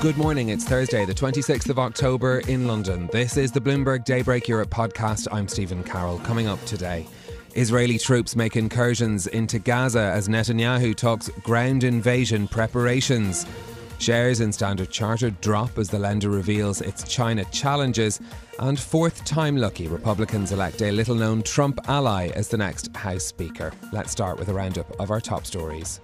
Good morning. It's Thursday, the 26th of October in London. This is the Bloomberg Daybreak Europe podcast. I'm Stephen Carroll. Coming up today, Israeli troops make incursions into Gaza as Netanyahu talks ground invasion preparations. Shares in Standard Chartered drop as the lender reveals its China challenges. And fourth time lucky, Republicans elect a little known Trump ally as the next House Speaker. Let's start with a roundup of our top stories.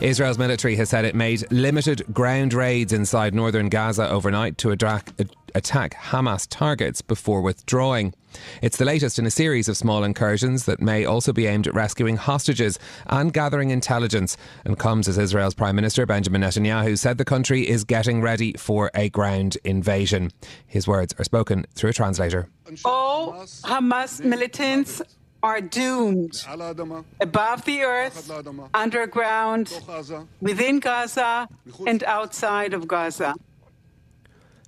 Israel's military has said it made limited ground raids inside northern Gaza overnight to attack, Hamas targets before withdrawing. It's the latest in a series of small incursions that may also be aimed at rescuing hostages and gathering intelligence, and comes as Israel's Prime Minister Benjamin Netanyahu said the country is getting ready for a ground invasion. His words are spoken through a translator. All Hamas militants are doomed above the earth, underground, within Gaza, and outside of Gaza.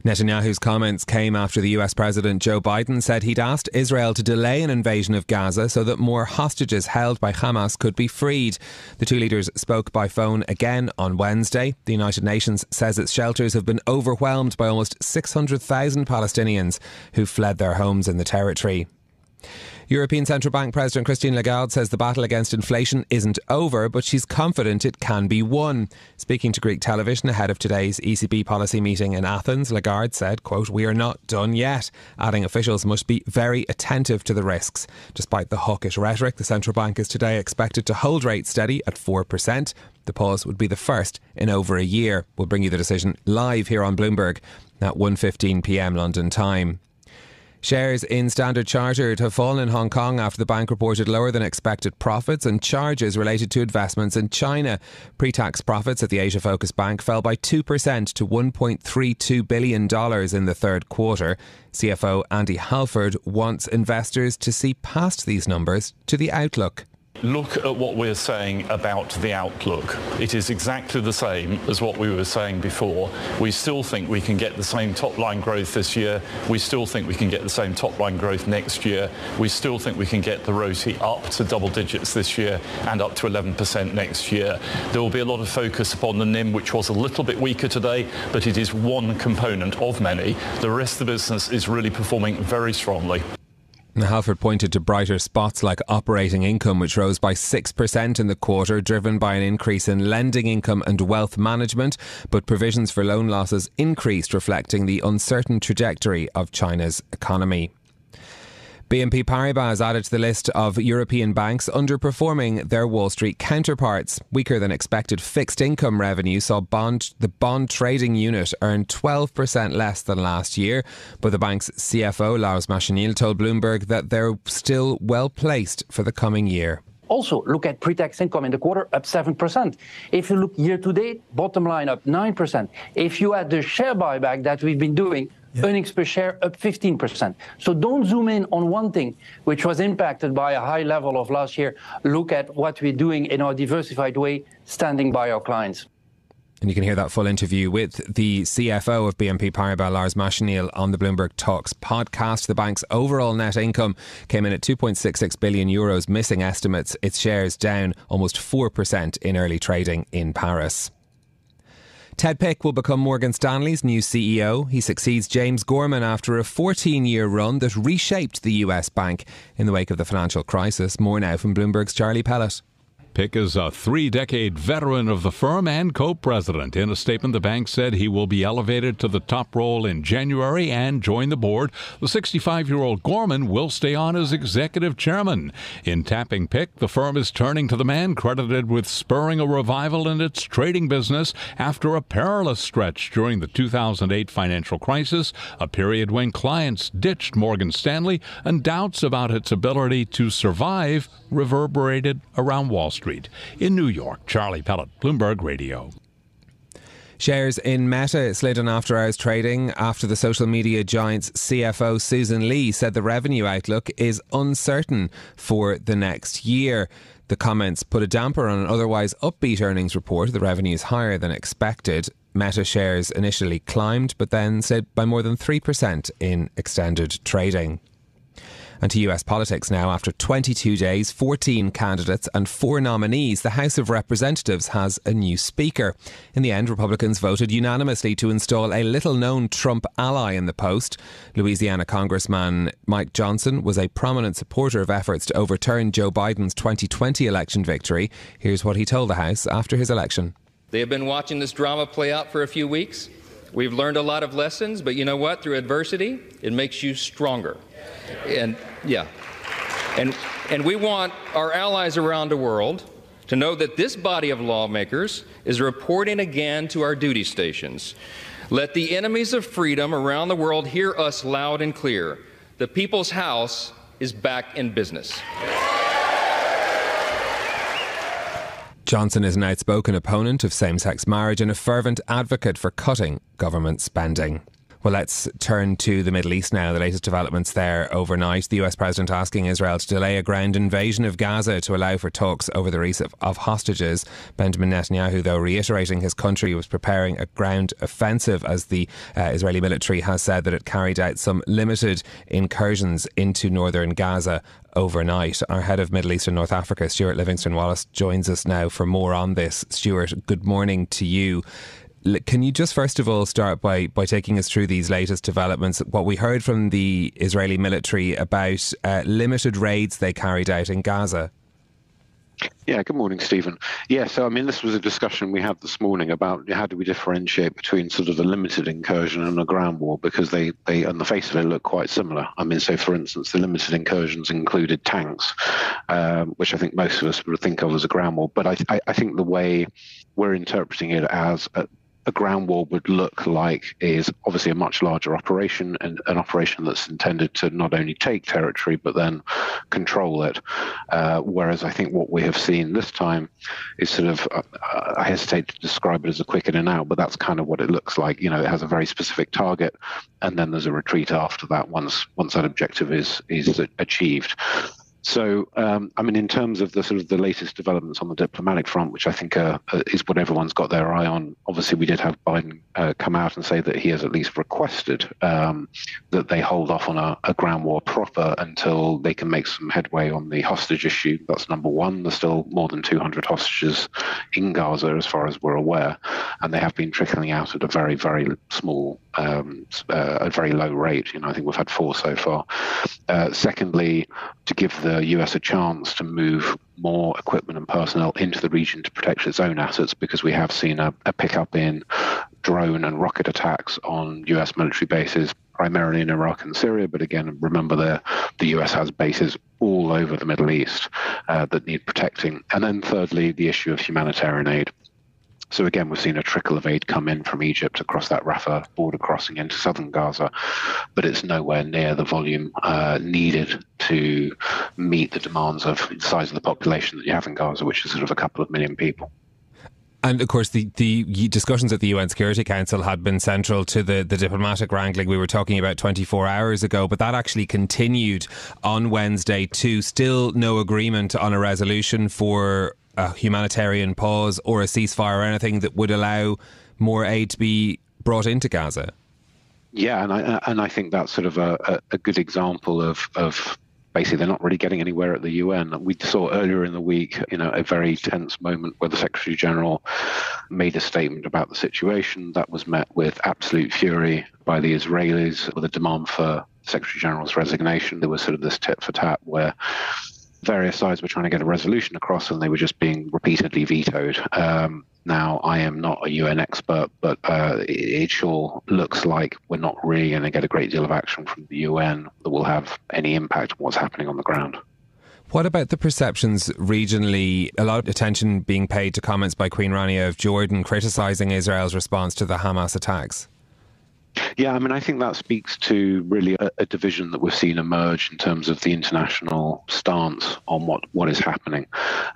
Netanyahu's comments came after the US President Joe Biden said he'd asked Israel to delay an invasion of Gaza so that more hostages held by Hamas could be freed. The two leaders spoke by phone again on Wednesday. The United Nations says its shelters have been overwhelmed by almost 600,000 Palestinians who fled their homes in the territory. European Central Bank President Christine Lagarde says the battle against inflation isn't over, but she's confident it can be won. Speaking to Greek television ahead of today's ECB policy meeting in Athens, Lagarde said, quote, We are not done yet, adding officials must be very attentive to the risks. Despite the hawkish rhetoric, the central bank is today expected to hold rates steady at 4%. The pause would be the first in over a year. We'll bring you the decision live here on Bloomberg at 1.15 p.m. London time. Shares in Standard Chartered have fallen in Hong Kong after the bank reported lower than expected profits and charges related to investments in China. Pre tax profits at the Asia Focus Bank fell by 2% to $1.32 billion in the third quarter. CFO Andy Halford wants investors to see past these numbers to the outlook look at what we're saying about the outlook. It is exactly the same as what we were saying before. We still think we can get the same top line growth this year. We still think we can get the same top line growth next year. We still think we can get the ROTE up to double digits this year and up to 11% next year. There will be a lot of focus upon the NIM, which was a little bit weaker today, but it is one component of many. The rest of the business is really performing very strongly. Halford pointed to brighter spots like operating income, which rose by 6% in the quarter, driven by an increase in lending income and wealth management, but provisions for loan losses increased, reflecting the uncertain trajectory of China's economy. BNP Paribas added to the list of European banks underperforming their Wall Street counterparts. Weaker than expected fixed income revenue saw bond the bond trading unit earn 12% less than last year, but the bank's CFO Lars Machenil told Bloomberg that they're still well placed for the coming year also look at pre-tax income in the quarter up 7%. If you look year to date, bottom line up 9%. If you add the share buyback that we've been doing, yeah. earnings per share up 15%. So don't zoom in on one thing, which was impacted by a high level of last year. Look at what we're doing in our diversified way, standing by our clients. And you can hear that full interview with the CFO of BNP Paribas, Lars Machenil, on the Bloomberg Talks podcast. The bank's overall net income came in at 2.66 billion euros, missing estimates. Its shares down almost 4% in early trading in Paris. Ted Pick will become Morgan Stanley's new CEO. He succeeds James Gorman after a 14 year run that reshaped the US bank in the wake of the financial crisis. More now from Bloomberg's Charlie Pellet. Pick is a three decade veteran of the firm and co president. In a statement, the bank said he will be elevated to the top role in January and join the board. The 65 year old Gorman will stay on as executive chairman. In tapping Pick, the firm is turning to the man credited with spurring a revival in its trading business after a perilous stretch during the 2008 financial crisis, a period when clients ditched Morgan Stanley and doubts about its ability to survive reverberated around Wall Street. Street. In New York, Charlie Pellet, Bloomberg Radio. Shares in Meta slid on after hours trading after the social media giant's CFO Susan Li said the revenue outlook is uncertain for the next year. The comments put a damper on an otherwise upbeat earnings report. The revenue is higher than expected. Meta shares initially climbed, but then slid by more than 3% in extended trading. And to US politics now, after 22 days, 14 candidates, and four nominees, the House of Representatives has a new Speaker. In the end, Republicans voted unanimously to install a little known Trump ally in the post. Louisiana Congressman Mike Johnson was a prominent supporter of efforts to overturn Joe Biden's 2020 election victory. Here's what he told the House after his election. They have been watching this drama play out for a few weeks. We've learned a lot of lessons, but you know what? Through adversity, it makes you stronger. And yeah. And and we want our allies around the world to know that this body of lawmakers is reporting again to our duty stations. Let the enemies of freedom around the world hear us loud and clear. The People's House is back in business. Johnson is an outspoken opponent of same sex marriage and a fervent advocate for cutting government spending. Well, let's turn to the Middle East now. The latest developments there overnight. The US president asking Israel to delay a ground invasion of Gaza to allow for talks over the release of, of hostages. Benjamin Netanyahu, though, reiterating his country was preparing a ground offensive as the uh, Israeli military has said that it carried out some limited incursions into northern Gaza overnight. Our head of Middle East and North Africa, Stuart Livingston Wallace, joins us now for more on this. Stuart, good morning to you. Can you just first of all start by, by taking us through these latest developments? What we heard from the Israeli military about uh, limited raids they carried out in Gaza? Yeah, good morning, Stephen. Yeah, so I mean, this was a discussion we had this morning about how do we differentiate between sort of a limited incursion and a ground war because they, they on the face of it, look quite similar. I mean, so for instance, the limited incursions included tanks, um, which I think most of us would think of as a ground war. But I, I, I think the way we're interpreting it as a, a ground war would look like is obviously a much larger operation and an operation that's intended to not only take territory but then control it. Uh, whereas I think what we have seen this time is sort of, uh, I hesitate to describe it as a quick in and out, but that's kind of what it looks like. You know, it has a very specific target and then there's a retreat after that once once that objective is is achieved. So, um, I mean, in terms of the sort of the latest developments on the diplomatic front, which I think uh, is what everyone's got their eye on. Obviously, we did have Biden uh, come out and say that he has at least requested um, that they hold off on a, a, ground war proper until they can make some headway on the hostage issue. That's number one. There's still more than 200 hostages in Gaza, as far as we're aware, and they have been trickling out at a very, very small, um, uh, a very low rate. You know, I think we've had four so far. Uh, secondly, to give the US a chance to move more equipment and personnel into the region to protect its own assets because we have seen a, a pickup in drone and rocket attacks on US military bases, primarily in Iraq and Syria. But again, remember the, the US has bases all over the Middle East uh, that need protecting. And then thirdly, the issue of humanitarian aid. So again, we've seen a trickle of aid come in from Egypt across that Rafah border crossing into southern Gaza, but it's nowhere near the volume uh, needed to meet the demands of the size of the population that you have in Gaza, which is sort of a couple of million people. And of course, the, the discussions at the UN Security Council had been central to the, the diplomatic wrangling we were talking about 24 hours ago, but that actually continued on Wednesday too. Still no agreement on a resolution for a humanitarian pause or a ceasefire or anything that would allow more aid to be brought into Gaza? Yeah, and I and I think that's sort of a, a good example of of basically they're not really getting anywhere at the UN. We saw earlier in the week, you know, a very tense moment where the Secretary General made a statement about the situation that was met with absolute fury by the Israelis with a demand for Secretary General's resignation. There was sort of this tit for tat where various sides were trying to get a resolution across and they were just being repeatedly vetoed. Um, now, I am not a UN expert, but uh, it, sure looks like we're not really going to get a great deal of action from the UN that will have any impact on what's happening on the ground. What about the perceptions regionally? A lot of attention being paid to comments by Queen Rania of Jordan criticising Israel's response to the Hamas attacks. Yeah, I mean, I think that speaks to really a, a, division that we've seen emerge in terms of the international stance on what, what is happening.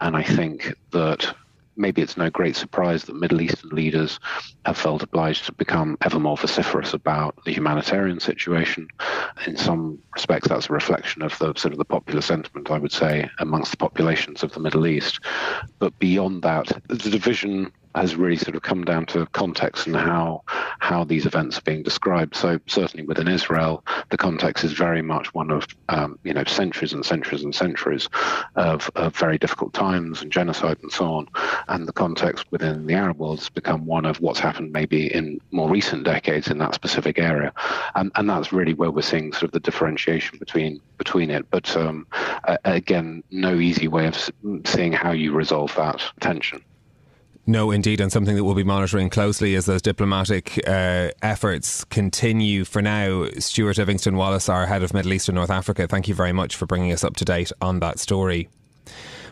And I think that maybe it's no great surprise that Middle Eastern leaders have felt obliged to become ever more vociferous about the humanitarian situation. In some respects, that's a reflection of the sort of the popular sentiment, I would say, amongst the populations of the Middle East. But beyond that, the division has really sort of come down to context and how how these events are being described. So certainly within Israel, the context is very much one of um, you know centuries and centuries and centuries of, of very difficult times and genocide and so on. And the context within the Arab world has become one of what's happened maybe in more recent decades in that specific area, and and that's really where we're seeing sort of the differentiation between between it. But um, again, no easy way of seeing how you resolve that tension. No, indeed, and something that we'll be monitoring closely as those diplomatic uh, efforts continue. For now, Stuart Livingston Wallace, our head of Middle East and North Africa, thank you very much for bringing us up to date on that story.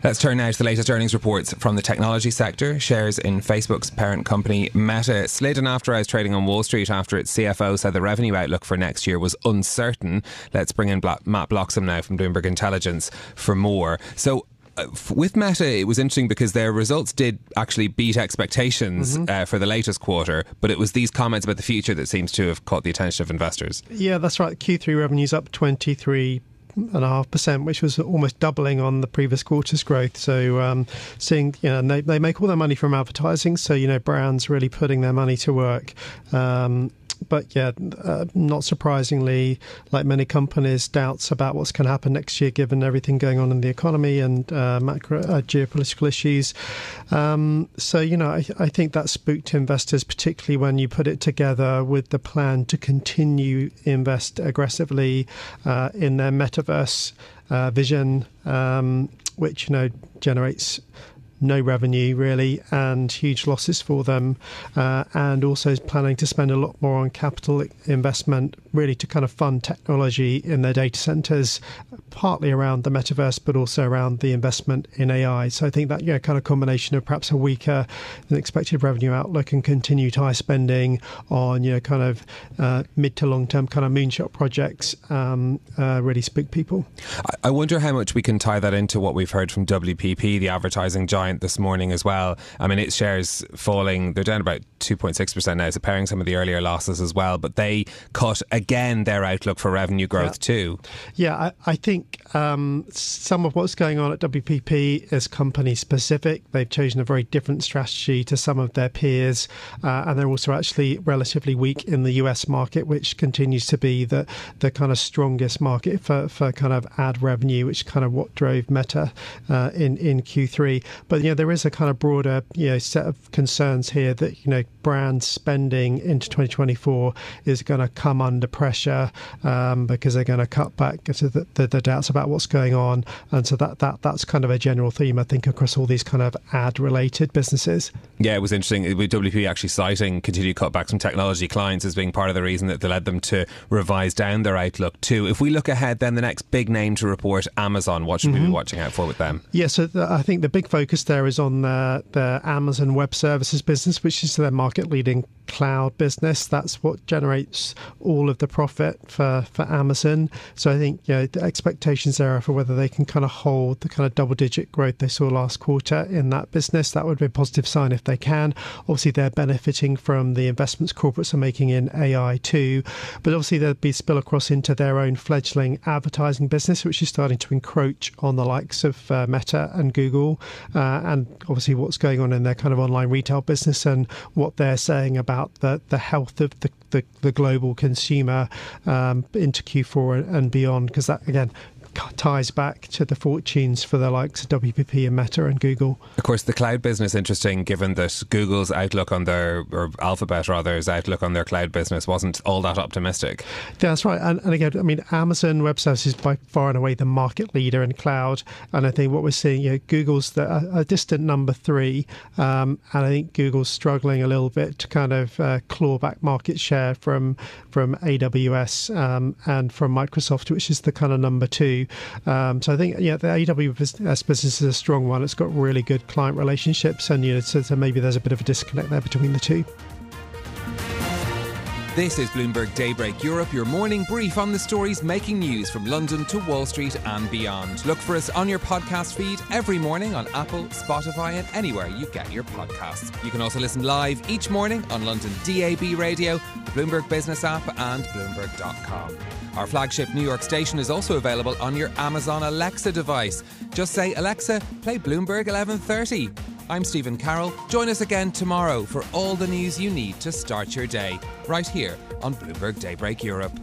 Let's turn now to the latest earnings reports from the technology sector. Shares in Facebook's parent company Meta slid in after hours trading on Wall Street after its CFO said the revenue outlook for next year was uncertain. Let's bring in Matt Bloxham now from Bloomberg Intelligence for more. So, with Meta, it was interesting because their results did actually beat expectations mm-hmm. uh, for the latest quarter, but it was these comments about the future that seems to have caught the attention of investors. Yeah, that's right. Q3 revenues up 23 and a half percent, which was almost doubling on the previous quarter's growth. So, um, seeing you know, they, they make all their money from advertising, so you know, brands really putting their money to work. Um, but yeah, uh, not surprisingly, like many companies, doubts about what's going to happen next year, given everything going on in the economy and uh, macro uh, geopolitical issues. Um, so you know, I, I, think that spooked investors, particularly when you put it together with the plan to continue invest aggressively uh, in their metaverse uh, vision, um, which you know generates no revenue really and huge losses for them, uh, and also is planning to spend a lot more on capital investment really to kind of fund technology in their data centers, partly around the metaverse, but also around the investment in AI. So I think that yeah, kind of combination of perhaps a weaker than expected revenue outlook and continued high spending on you know kind of uh, mid to long term kind of moonshot projects um, uh, really spook people. I wonder how much we can tie that into what we've heard from WPP, the advertising giant, this morning as well. I mean, its shares falling; they're down about two point six percent now, so paring some of the earlier losses as well. But they cut again their outlook for revenue growth yeah. too. Yeah, I, I think um, some of what's going on at WPP is company specific. They've chosen a very different strategy to some of their peers, uh, and they're also actually relatively weak in the US market, which continues to be the the kind of strongest market for, for kind of ad revenue, which kind of what drove Meta uh, in in Q3. But you know, there is a kind of broader you know set of concerns here that you know brand spending into 2024 is going to come under pressure um, because they're going to cut back to the, the, the, doubts about what's going on, and so that that that's kind of a general theme I think across all these kind of ad related businesses. Yeah, it was interesting with WP actually citing continued cutbacks from technology clients as being part of the reason that they led them to revise down their outlook too. If we look ahead, then the next big name to report, Amazon. What should mm-hmm. we be mm-hmm. watching out for with them? Yeah, so the, I think the big focus there is on the, the Amazon Web Services business, which is their market leading cloud business. That's what generates all of the profit for, for Amazon. So I think you know, the expectations there are for whether they can kind of hold the kind of double digit growth they saw last quarter in that business. That would be a positive sign if they can. Obviously, they're benefiting from the investments corporates are making in AI too. But obviously, there'd be spill across into their own fledgling advertising business, which is starting to encroach on the likes of uh, Meta and Google. Uh, and obviously, what's going on in their kind of online retail business and what they're saying about about the, the health of the, the, the global consumer um, into Q4 and beyond, because that, again, ties back to the fortunes for the likes of WPP and Meta and Google. Of course, the cloud business interesting, given that Google's outlook on their or Alphabet rather's outlook on their cloud business wasn't all that optimistic. That's right, and, and again, I mean, Amazon Web Services is by far and away the market leader in cloud, and I think what we're seeing, you know, Google's the, a, a distant number three, um, and I think Google's struggling a little bit to kind of uh, claw back market share from from AWS um, and from Microsoft, which is the kind of number two. Um, so I think yeah, the AWS business is a strong one. It's got really good client relationships, and you know, so, so maybe there's a bit of a disconnect there between the two. This is Bloomberg Daybreak Europe, your morning brief on the stories making news from London to Wall Street and beyond. Look for us on your podcast feed every morning on Apple, Spotify, and anywhere you get your podcasts. You can also listen live each morning on London DAB radio, the Bloomberg Business app, and Bloomberg.com. Our flagship New York station is also available on your Amazon Alexa device. Just say, Alexa, play Bloomberg 1130. I'm Stephen Carroll. Join us again tomorrow for all the news you need to start your day, right here on Bloomberg Daybreak Europe.